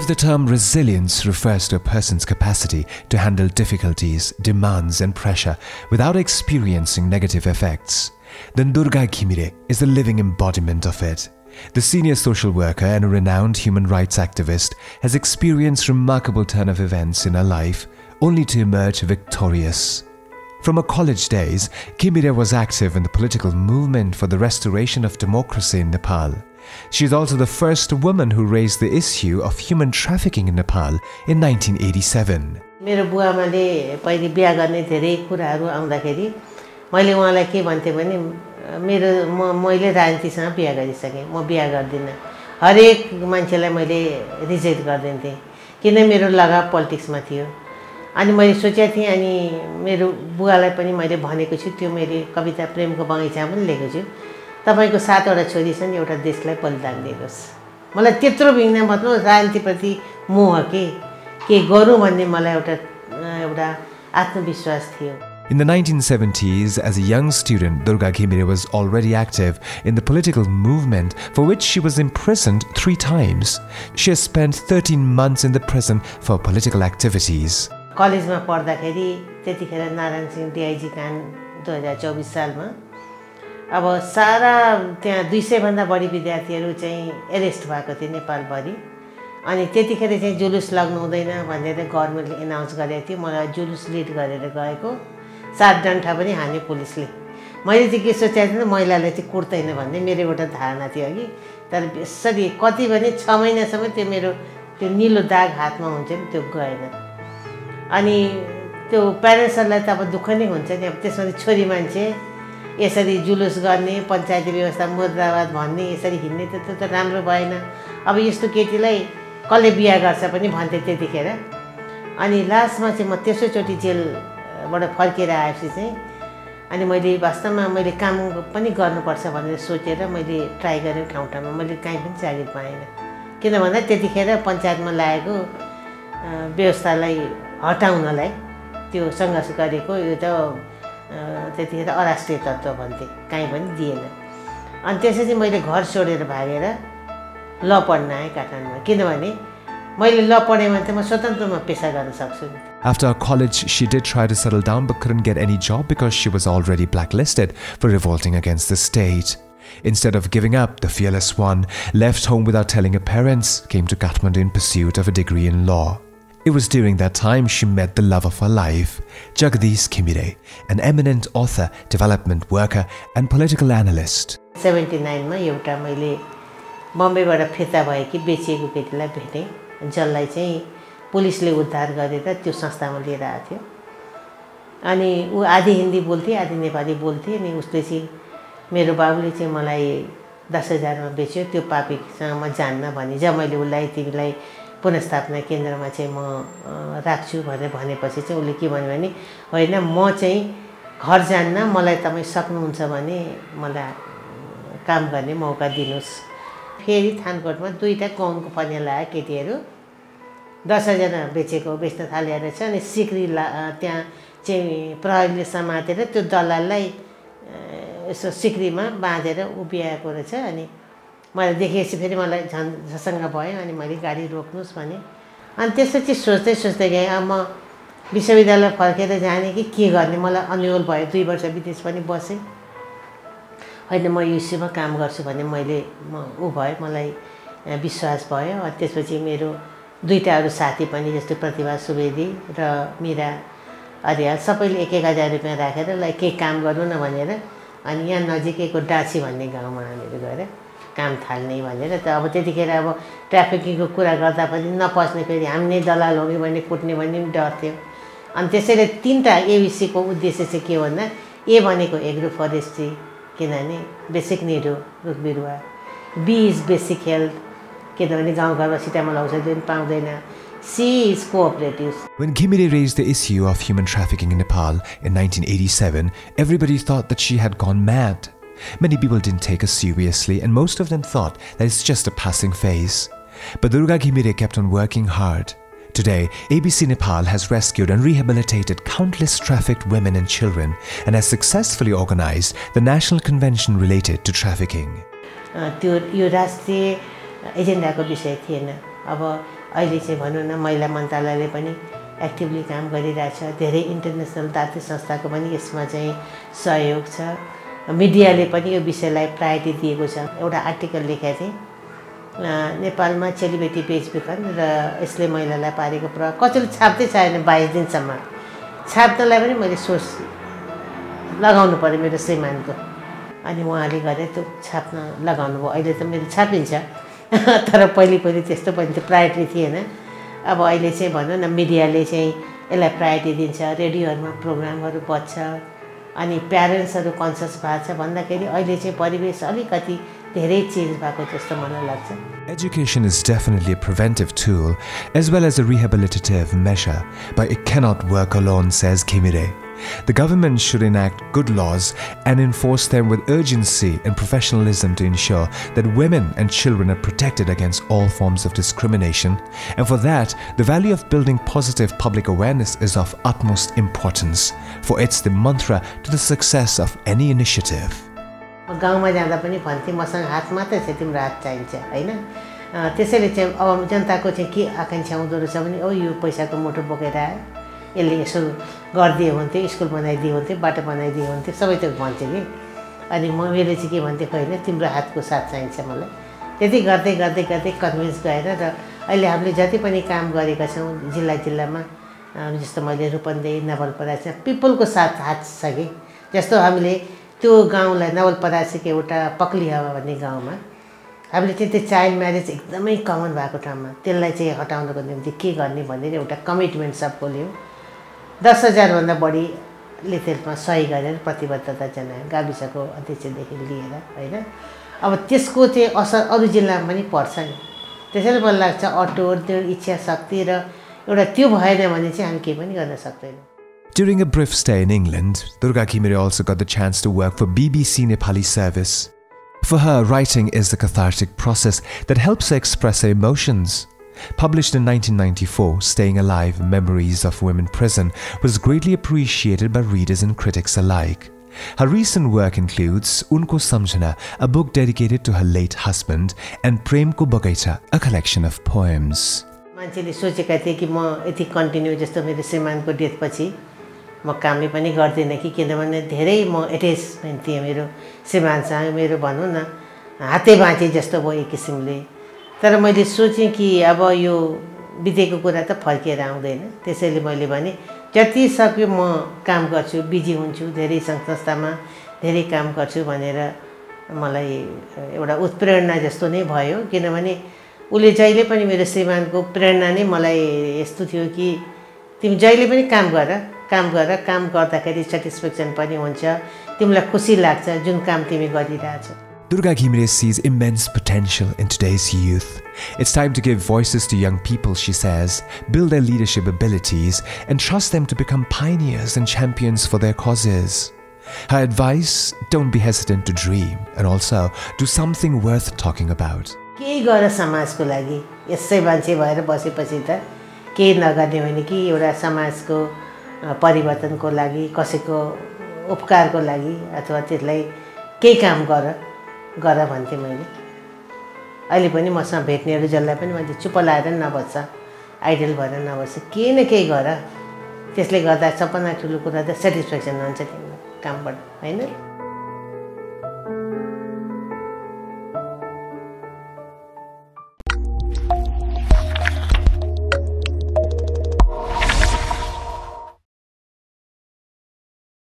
If the term resilience refers to a person's capacity to handle difficulties, demands, and pressure without experiencing negative effects, then Durga Ghimire is the living embodiment of it. The senior social worker and a renowned human rights activist has experienced remarkable turn of events in her life only to emerge victorious. From her college days, Ghimire was active in the political movement for the restoration of democracy in Nepal. She is also the first woman who raised the issue of human trafficking in Nepal in 1987. मेरो बुवामाले पहिले बिहा गर्ने धेरै कुराहरू आउँदाखेरि मैले उहाँलाई के भन्थेँ भने मेरो म मैले राजनीतिसँग बिहा गरिसकेँ म बिहा गर्दिनँ हरेक मान्छेलाई मैले रिजेक्ट गरिदिन्थेँ किन मेरो लगाव पोलिटिक्समा थियो अनि मैले सोचेको थिएँ अनि मेरो बुवालाई पनि मैले भनेको छु त्यो मैले कविता प्रेमको बगैँचा पनि लेखेको छु तपाईँको सातवटा छोरी छन् एउटा देशलाई बलिदान दिनुहोस् मलाई त्यत्रो बिग्न मतलब राजनीतिप्रति मोह के के गरौँ भन्ने मलाई एउटा एउटा आत्मविश्वास थियो In the 1970s, as a young student, Durga Ghimire was already active in the political movement for which she was imprisoned three times. She has spent 13 months in the prison for political activities. कलेजमा पढ्दाखेरि त्यतिखेर Narayan Singh DIG कान दुई हजार चौबिस सालमा। अब सारा त्यहाँ दुई सयभन्दा बढी विद्यार्थीहरू चाहिँ एरेस्ट भएको थियो नेपालभरि। अनि त्यतिखेर चाहिँ जुलुस लाग्नु हुँदैन भनेर गभर्मेन्टले एनाउन्स गरेको थियो। मलाई जुलुस लिड गरेर गएको। सात डन्ठा पनि हान्यो पुलिसले। मैले चाहिँ के सोचेको थिएँ महिलालाई चाहिँ कुर्दैन भन्ने मेरो एउटा धारणा थियो अघि। तर यसरी कति भने छ महिनासम्म त्यो मेरो त्यो निलो दाग हातमा हुन्छ नि त्यो गएन। अनि त्यो प्यारेन्ट्सहरूलाई त अब दुःख नै हुन्छ नि। अब त्यसमा छोरी मान्छे यसरी जुलुस गर्ने पञ्चायती व्यवस्था मुद्रावाद भन्ने यसरी हिँड्ने त त्यो त राम्रो भएन। अब यस्तो केटीलाई कसले बिहा गर्छ पनि भन्थे त्यतिखेर। अनि लास्टमा चाहिँ म तेस्रोचोटि जेलबाट फर्किएर आएपछि चाहिँ अनि मैले वास्तवमा मैले काम पनि गर्नुपर्छ भनेर सोचेर मैले ट्राई गरेँ ठाउँ ठाउँमा मैले कहीँ पनि जागिर पाएन किन भन्दा त्यतिखेर पञ्चायतमा लागेको व्यवस्थालाई हटाउनलाई त्यो सङ्घर्ष गरेको त त्यतिखेर अराष्ट्रिय तत्त्व भन्थे कहीँ पनि दिएन अनि त्यसपछि मैले घर छोडेर भागेर ल पढ्न आएँ काठमाडौँमा किनभने मैले ल पढेँ भने त म स्वतन्त्रमा पेसा गर्न सक्छु After college, she did try to settle down but couldn't get any job because she was already blacklisted for revolting against the state. Instead of giving up, the fearless one left home without telling her parents, came to Kathmandu in pursuit of a degree in. It was during that time she met the love of her life, Jagdish Kimire, an eminent author, development worker, and political analyst. Seventy नाइनमा एउटा मैले बम्बईबाट फिर्ता भएकी बेचिएको केटीलाई भेटेँ। जसलाई चाहिँ पुलिसले उद्धार गरेर त्यो संस्थामा लिएर आएको थियो। अनि ऊ आधी हिन्दी बोल्थे आधी नेपाली बोल्थे अनि उसले चाहिँ मेरो बाबुले चाहिँ मलाई दस हजारमा बेच्यो। त्यो पापीसँग म जान्न भने जब मैले उसलाई तिमीलाई पुनस्थापना केन्द्रमा चाहिँ म राख्छु भनेर भनेपछि चाहिँ उसले के भन्यो भने होइन म चाहिँ घर जान्न मलाई तपाईँ सक्नुहुन्छ भने मलाई काम गर्ने मौका दिनुहोस्। फेरि थानकोटमा दुईवटा गहुँको पनिया लगायो केटीहरू। दस बेचेको बेच्न थालेको रहेछ अनि सिक्री ला त्यहाँ चाहिँ प्रहरीले समातेर त्यो दलाललाई यसो सिक्रीमा बाँधेर उभिआएको रहेछ अनि मैले देखेपछि फेरि मलाई झन् झसङ्ग भयो अनि मैले गाडी रोक्नुहोस् भने। अनि त्यसपछि सोच्दै सोच्दै गएँ अब म विश्वविद्यालय फर्केर जाने कि के गर्ने? मलाई अन्यल भयो दुई वर्ष विदेश पनि बसेँ। होइन म युसीमा काम गर्छु भने मैले म ऊ भयो मलाई विश्वास भयो। अनि त्यसपछि मेरो दुईवटा अरू साथी पनि जस्तै प्रतिभा सुवेदी र मिरा अरियाल सबैले एक एक हजार रुपियाँ राखेर ल केही काम गरौँ न भनेर। अनि यहाँ नजिकैको डाँसी भन्ने गाउँमा हामीहरू गएर काम थाल्ने भनेर त अब त्यतिखेर अब ट्राफिकिङको कुरा गर्दा पनि नपच्ने फेरि हामी नै दलाल हो कि भने कुट्ने भन्ने पनि डर थियो अनि त्यसैले तिनवटा एबिसीको उद्देश्य चाहिँ के भन्दा ए भनेको एग्रो फरेस्ट्री किनभने बेसिक निड हो रुख बिरुवा बी इज बेसिक हेल्थ किनभने गाउँघरमा सिटामा औषधि पनि पाउँदैन. When Ghimire raised the issue of human trafficking in Nepal in 1987, everybody thought that she had gone mad. Many people didn't take her seriously, and most of them thought that it's just a passing phase. But Durga Ghimire kept on working hard. Today, ABC Nepal has rescued and rehabilitated countless trafficked women and children and has successfully organized the national convention related to trafficking. त्यो यो राष्ट्रिय एजेन्डाको विषय थिएन अब अहिले चाहिँ भनौँ न महिला मन्त्रालयले पनि एक्टिभली काम गरिरहेछ धेरै इन्टरनेसनल दातृ संस्थाको पनि यसमा चाहिँ सहयोग छ मिडियाले पनि यो विषयलाई प्रायोरिटी दिएको छ। एउटा आर्टिकल लेखेको थिएँ। नेपालमा चेलीबेटी बेचबिखन र यसले महिलालाई पारेको प्रभाव कसैले छाप्दै छैन बाइस दिनसम्म। छाप्नलाई पनि मैले सोच लगाउनु पऱ्यो मेरो श्रीमानको। अनि उहाँले गरेर त्यो छाप्न लगाउनु भयो। अहिले त मेरो छापिन्छ। तर पहिले पहिले त्यस्तो पनि त्यो प्रायोरिटी थिएन। अब अहिले चाहिँ भनौँ न मिडियाले चाहिँ यसलाई प्रायोरिटी दिन्छ। रेडियोहरूमा प्रोग्रामहरू बज्छ। अनि प्यारेन्ट्सहरू कन्सियस भएको छ भन्दाखेरि अहिले चाहिँ परिवेश अलिकति धेरै चेन्ज भएको जस्तो मलाई लाग्छ Education is definitely a preventive tool as well as a rehabilitative measure, but it cannot work alone, says Kimire. The government should enact good laws and enforce them with urgency and professionalism to ensure that women and children are protected against all forms of discrimination. And for that, the value of building positive public awareness is of utmost importance, for it's the mantra to the success of any initiative. गाउँमा जाँदा पनि भन्थेँ मसँग हात मात्रै छ तिम्रो हात चाहिन्छ होइन त्यसैले चाहिँ अब जनताको चाहिँ के आकाङ्क्षा हुँदो रहेछ भने औ यो पैसाको मुठो बोकेर आयो यसले यसो गरिदियो हुन्थ्यो स्कुल बनाइदियो हुन्थ्यो बाटो बनाइदियो हुन्थ्यो सबै त्यो भन्थ्यो कि। अनि म मैले चाहिँ के भन्थेँ होइन तिम्रो हातको साथ चाहिन्छ मलाई। त्यति गर्दै गर्दै गर्दै कन्भिन्स गएर र अहिले हामीले जति पनि काम गरेका छौँ जिल्ला जिल्लामा जस्तो मैले रूपन्देही नवलपरासी पिपलको साथ हात छ कि। जस्तो हामीले त्यो गाउँलाई नवलपरासीको एउटा पक्ली हावा भन्ने गाउँमा हामीले चाहिँ त्यो चाइल्ड म्यारेज एकदमै कमन भएको ठाउँमा त्यसलाई चाहिँ हटाउनको निम्ति के गर्ने भनेर एउटा कमिटमेन्ट सबको लियो। दस हजारभन्दा बढीले त्यसमा सही गरेर प्रतिबद्धता जनायो गाविसको अध्यक्षदेखि लिएर होइन अब त्यसको चाहिँ असर अरू जिल्लामा पनि पर्छ नि त्यसैले मलाई लाग्छ अटो त्यो इच्छा शक्ति र एउटा त्यो भएन भने चाहिँ हामी केही पनि गर्न सक्दैनौँ During a brief stay in England, Durga Kimire also got the chance to work for BBC Nepali service. For her, writing is the cathartic process that helps her express her emotions. Published in 1994, Staying Alive Memories of Women Prison was greatly appreciated by readers and critics alike. Her recent work includes Unko Samjana, a book dedicated to her late husband, and Prem Ko Bagaita, a collection of poems. मान्छेले सोचेका थिए कि म यति continue जस्तो मेरो श्रीमानको डेथपछि म कामै पनि गर्दिनँ कि किनभने धेरै म एट्याचमेन्ट थिएँ मेरो श्रीमानसँग मेरो भनौँ न हाते बाँचे जस्तो भयो एक किसिमले तर मैले सोचेँ कि अब यो बितेको कुरा त फर्किएर आउँदैन। त्यसैले मैले भने जति सक्यो म काम गर्छु बिजी हुन्छु धेरै सङ्घ संस्थामा धेरै काम गर्छु भनेर मलाई एउटा उत्प्रेरणा जस्तो नै भयो। किनभने उसले जहिले पनि मेरो श्रीमानको प्रेरणा नै मलाई यस्तो थियो कि तिमी जहिले पनि काम गर काम गर काम गर्दाखेरि सेटिस्फ्याक्सन पनि हुन्छ। तिमीलाई खुसी लाग्छ जुन काम तिमी गरिरहेछौ। Durga Ghimire sees immense potential in today's youth. It's time to give voices to young people, she says, build their leadership abilities, and trust them to become pioneers and champions for their causes. Her advice don't be hesitant to dream and also do something worth talking about. केही गर समाजको लागि यसै मान्छे भएर बसेपछि त केही नगर्ने भने कि एउटा समाजको परिवर्तनको लागि कसैको उपकारको लागि अथवा त्यसलाई केही काम गर गर भन्थेँ मैले। अहिले पनि मसँग भेट्नेहरू जसलाई पनि मैले चुप लाएर नबस्छ आइडल भएर नबस्छ केही न केही गर। त्यसले गर्दा सबभन्दा ठुलो कुरा त सेटिस्फ्याक्सन हुन्छ तिम्रो कामबाट होइन?